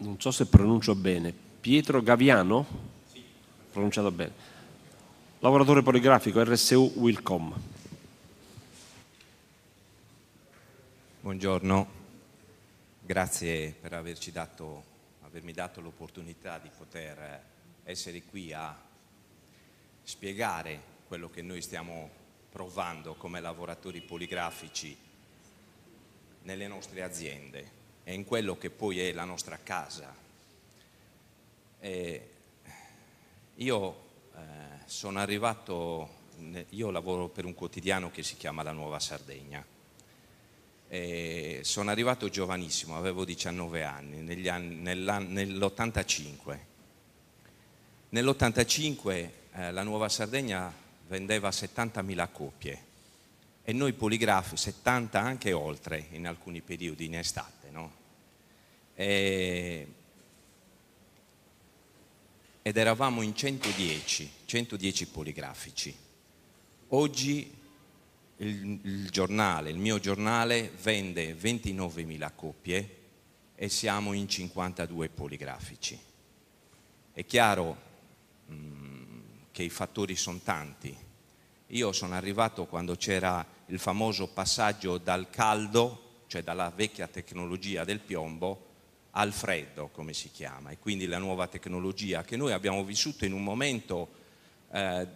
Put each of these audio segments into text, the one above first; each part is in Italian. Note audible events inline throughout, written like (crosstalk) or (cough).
non so se pronuncio bene, Pietro Gaviano? Sì. Pronunciato bene. Lavoratore poligrafico RSU Wilcom. Buongiorno, grazie per averci dato, avermi dato l'opportunità di poter essere qui a spiegare quello che noi stiamo provando come lavoratori poligrafici nelle nostre aziende e in quello che poi è la nostra casa. E io eh, sono arrivato, io lavoro per un quotidiano che si chiama La Nuova Sardegna. E sono arrivato giovanissimo, avevo 19 anni, nell'85. Nell'85 eh, la Nuova Sardegna vendeva 70.000 copie e noi poligrafi 70 anche oltre in alcuni periodi in estate. No? E, ed eravamo in 110, 110 poligrafici. Oggi il, il, giornale, il mio giornale vende 29.000 copie e siamo in 52 poligrafici. È chiaro mh, mm, che i fattori sono tanti, io sono arrivato quando c'era il famoso passaggio dal caldo, cioè dalla vecchia tecnologia del piombo, al freddo, come si chiama, e quindi la nuova tecnologia che noi abbiamo vissuto in un momento eh,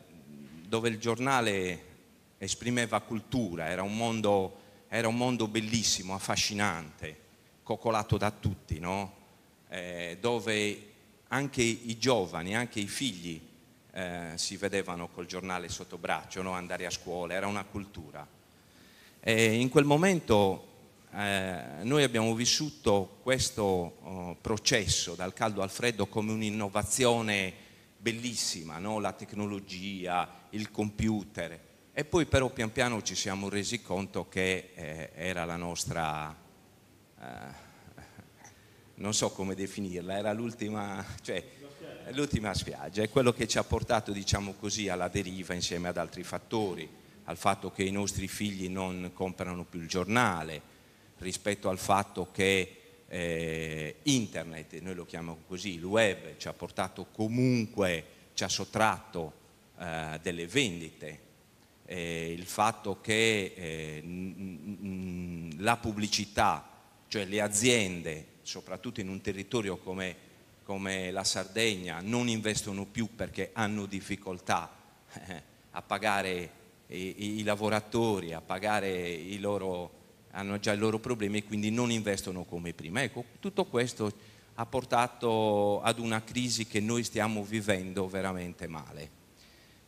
dove il giornale esprimeva cultura, era un, mondo, era un mondo bellissimo, affascinante, coccolato da tutti, no? eh, dove anche i giovani, anche i figli eh, si vedevano col giornale sotto braccio, no? andare a scuola, era una cultura. E in quel momento eh, noi abbiamo vissuto questo oh, processo dal caldo al freddo come un'innovazione bellissima, no? la tecnologia, il computer, e poi però pian piano ci siamo resi conto che eh, era la nostra, eh, non so come definirla, era l'ultima, cioè, l'ultima spiaggia, è quello che ci ha portato, diciamo così, alla deriva insieme ad altri fattori, al fatto che i nostri figli non comprano più il giornale, rispetto al fatto che eh, internet, noi lo chiamiamo così, il web ci ha portato comunque, ci ha sottratto eh, delle vendite, eh, il fatto che eh, la pubblicità, cioè le aziende, soprattutto in un territorio come come la Sardegna non investono più perché hanno difficoltà eh, a pagare i, i, lavoratori, a pagare i loro, hanno già i loro problemi e quindi non investono come prima. Ecco, tutto questo ha portato ad una crisi che noi stiamo vivendo veramente male.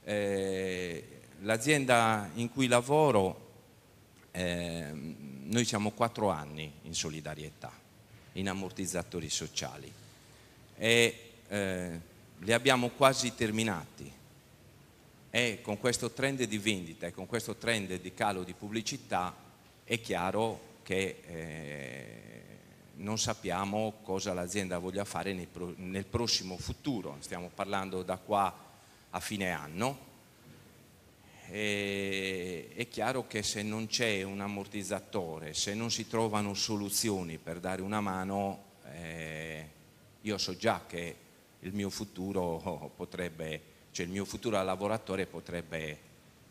Eh, l'azienda in cui lavoro, eh, noi siamo quattro anni in solidarietà, in ammortizzatori sociali e eh, li abbiamo quasi terminati. E con questo trend di vendita e con questo trend di calo di pubblicità è chiaro che eh, non sappiamo cosa l'azienda voglia fare nel, pro nel prossimo futuro, stiamo parlando da qua a fine anno. E, è chiaro che se non c'è un ammortizzatore, se non si trovano soluzioni per dare una mano, eh, io so già che il mio futuro (laughs) potrebbe, cioè il mio futuro lavoratore potrebbe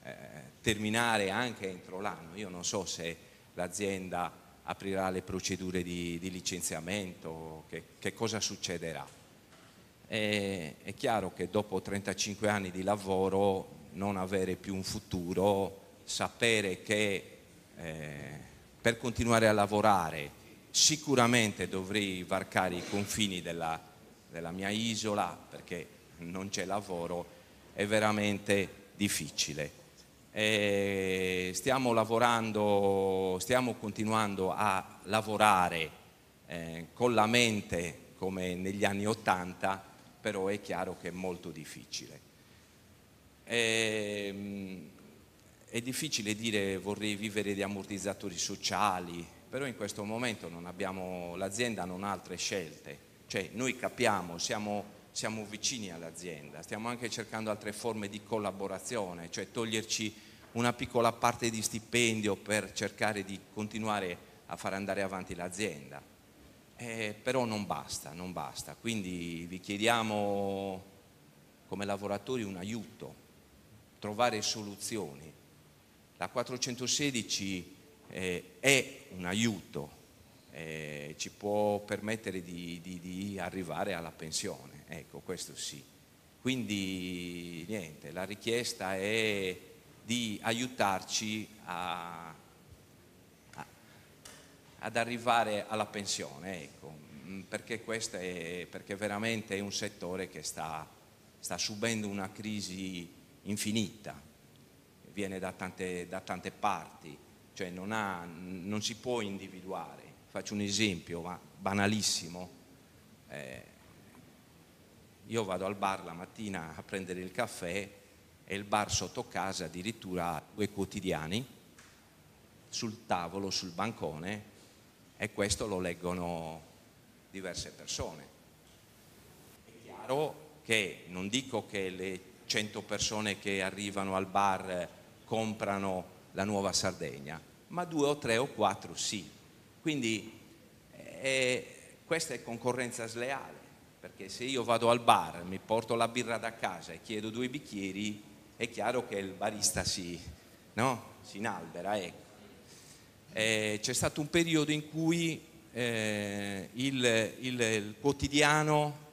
eh, terminare anche entro l'anno. Io non so se l'azienda aprirà le procedure di, di licenziamento, che, che, cosa succederà. E, è chiaro che dopo 35 anni di lavoro non avere più un futuro, sapere che eh, per continuare a lavorare Sicuramente dovrei varcare i confini della, della mia isola perché non c'è lavoro, è veramente difficile. E stiamo lavorando, stiamo continuando a lavorare eh, con la mente come negli anni Ottanta, però è chiaro che è molto difficile. E, è difficile dire vorrei vivere di ammortizzatori sociali, però in questo momento l'azienda non ha altre scelte, cioè noi capiamo, siamo, siamo vicini all'azienda, stiamo anche cercando altre forme di collaborazione, cioè toglierci una piccola parte di stipendio per cercare di continuare a far andare avanti l'azienda. eh, però non basta, non basta. Quindi vi chiediamo come lavoratori un aiuto, trovare soluzioni. La 416 eh, è un aiuto, eh, ci può permettere di, di, di, arrivare alla pensione, ecco questo sì. Quindi niente, la richiesta è di aiutarci a, a, ad arrivare alla pensione, ecco, mm, perché questo è perché veramente è un settore che sta, sta subendo una crisi infinita, viene da tante, da tante parti, cioè non, ha, non, si può individuare. Faccio un esempio ma banalissimo. Eh, io vado al bar la mattina a prendere il caffè e il bar sotto casa addirittura ha due quotidiani sul tavolo, sul bancone e questo lo leggono diverse persone. È chiaro che non dico che le 100 persone che arrivano al bar comprano la nuova Sardegna, ma due o tre o quattro sì. Quindi eh, questa è concorrenza sleale, perché se io vado al bar, mi porto la birra da casa e chiedo due bicchieri, è chiaro che il barista si, no? si inalbera. Ecco. Eh, c'è stato un periodo in cui eh, il, il, il, quotidiano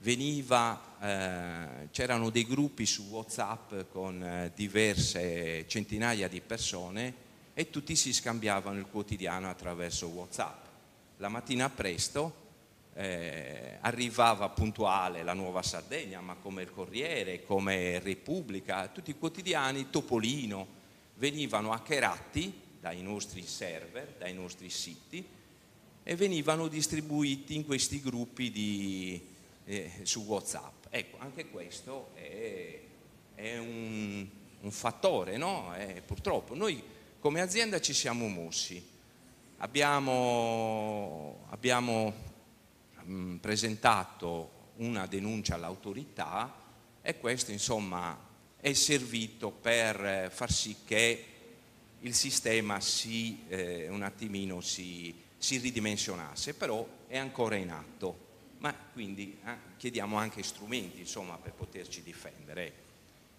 veniva, eh, c'erano dei gruppi su Whatsapp con eh, diverse centinaia di persone e tutti si scambiavano il quotidiano attraverso Whatsapp. La mattina presto eh, arrivava puntuale la Nuova Sardegna, ma come il Corriere, come Repubblica, tutti i quotidiani, Topolino, venivano hackerati dai nostri server, dai nostri siti e venivano distribuiti in questi gruppi di, eh, su Whatsapp. Ecco, anche questo è, è un, un, fattore, no? È, purtroppo. Noi come azienda ci siamo mossi, abbiamo, abbiamo mh, presentato una denuncia all'autorità e questo insomma è servito per far sì che il sistema si, eh, un attimino si, si, ridimensionasse, però è ancora in atto, ma quindi eh, chiediamo anche strumenti insomma, per poterci difendere.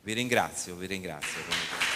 Vi ringrazio, vi ringrazio.